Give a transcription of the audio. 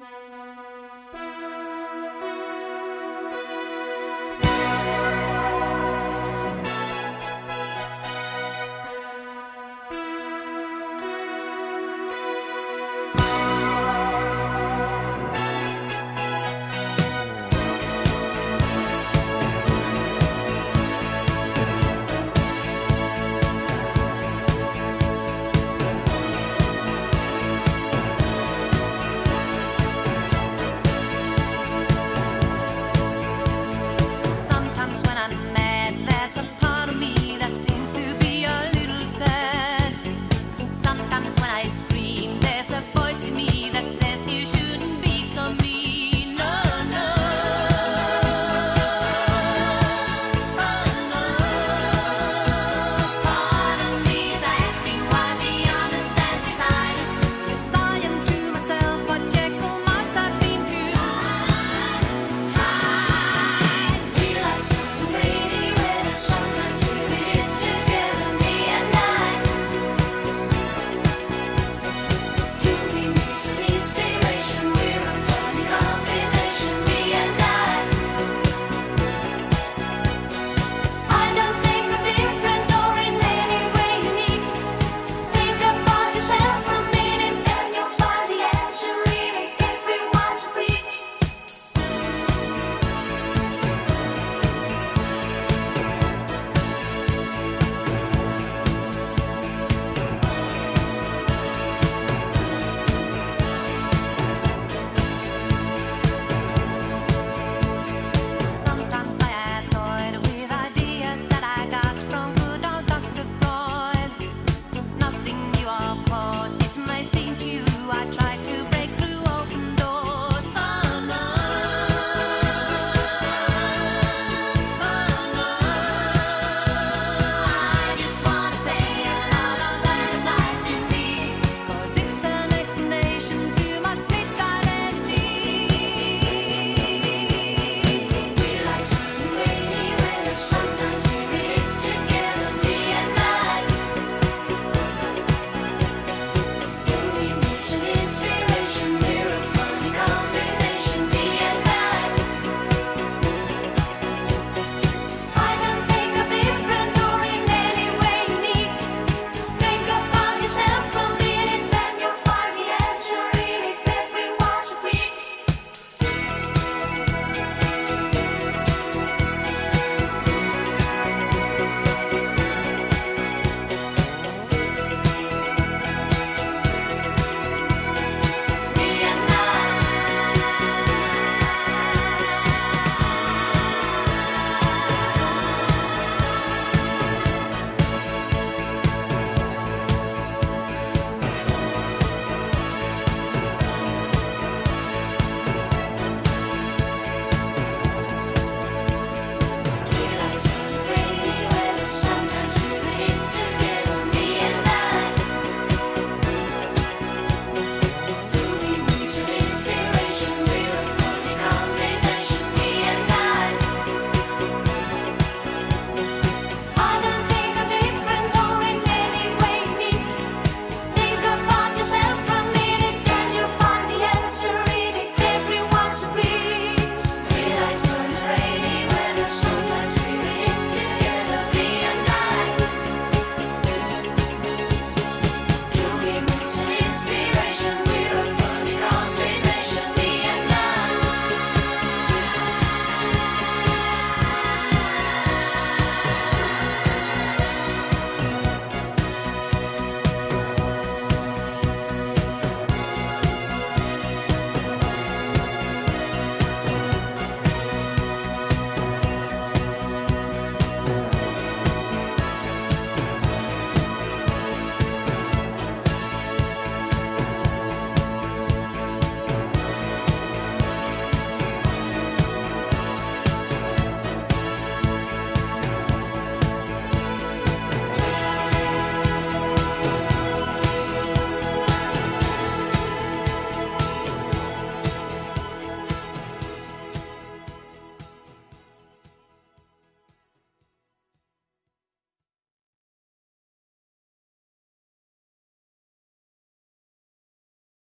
Música